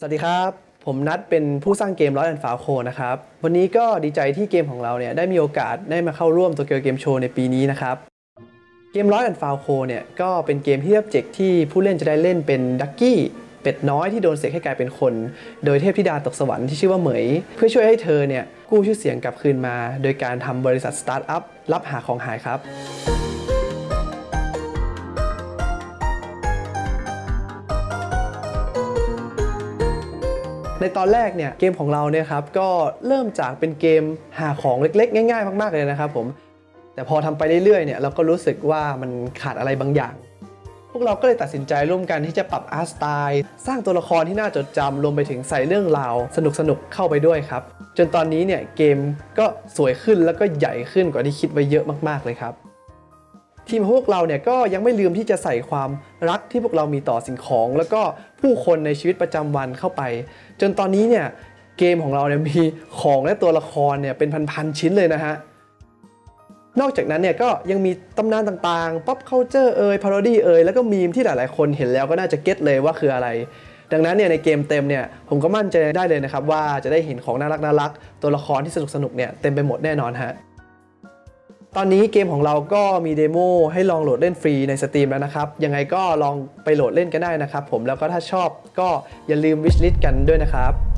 สวัสดีครับ ผมนัดเป็นผู้สร้างเกม Lost and Found Co. นะครับ วันนี้ก็ดีใจที่เกมของเราเนี่ยได้มีโอกาสได้มาเข้าร่วมตัว Tokyo Game Show ในปีนี้นะครับ เกม Lost and Found Co. เนี่ยก็เป็นเกมที่ o b เจกที่ผู้เล่นจะได้เล่นเป็นดักกี้เป็ดน้อยที่โดนเสกให้กลายเป็นคน โดยเทพธิดาตกสวรรค์ที่ชื่อว่าเหมย เพื่อช่วยให้เธอเนี่ยกู้ชื่อเสียงกลับคืนมา โดยการทำบริษัทสตาร์ทอัพรับหาของหายครับ ในตอนแรกเนี่ยเกมของเราเนี่ยครับก็เริ่มจากเป็นเกมหาของเล็กๆ ง่าย ๆ มากๆเลยนะครับผมแต่พอทำไปเรื่อยๆเนี่ยเราก็รู้สึกว่ามันขาดอะไรบางอย่าง พวกเราก็เลยตัดสินใจร่วมกันที่จะปรับอาร์ตสไตล์สร้างตัวละครที่น่าจดจำรวมไปถึงใส่เรื่องราว สนุกๆเข้าไปด้วยครับ จนตอนนี้เนี่ยเกมก็สวยขึ้นแล้วก็ใหญ่ขึ้นกว่าที่คิดไว้เยอะมากๆเลยครับ ทีมพวกเราเนี่ยก็ยังไม่ลืมที่จะใส่ความรักที่พวกเรามีต่อสิ่งของ แล้วก็ผู้คนในชีวิตประจำวันเข้าไป จนตอนนี้เนี่ยเกมของเราเนี่ยมีของและตัวละครเนี่ยเป็นพันๆชิ้นเลยนะฮะนอกจากนั้นเนี่ยก็ยังมีตำนานต่างๆ pop culture เอ่ย parody เอ่ยแล้วก็มีมที่หลายๆ คนเห็นแล้วก็น่าจะ get เลยว่าคืออะไร ดังนั้นเนี่ยในเกมเต็มเนี่ยผมก็มั่นใจได้เลยนะครับว่าจะได้เห็นของน่ารักน่ารักตัวละครที่สนุกสนุกเนี่ยเต็มไปหมดแน่นอนฮะ ตอนนี้เกมของเราก็มีเดโมให้ลองโหลดเล่นฟรีในสตรีมแล้วนะครับ ยังไงก็ลองไปโหลดเล่นกันได้นะครับผมแล้วก็ถ้าชอบก็อย่าลืมวิชลิสกันด้วยนะครับ